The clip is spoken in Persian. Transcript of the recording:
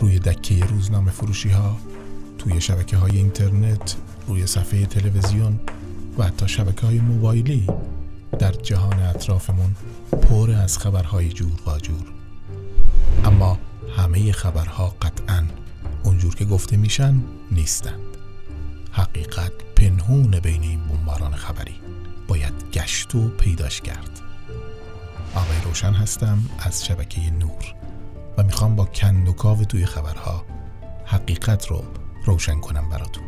روی دکه روزنامه فروشی ها توی شبکه های اینترنت روی صفحه تلویزیون و حتی شبکه های موبایلی در جهان اطرافمون پر از خبرهای جور و جور. اما همه خبرها قطعا اونجور که گفته میشن نیستند. حقیقت پنهون بین این بمباران خبری. باید گشت و پیداش کرد. آقای روشن هستم از شبکه نور. می‌خوام با کند و توی خبرها حقیقت رو روشن کنم براتون.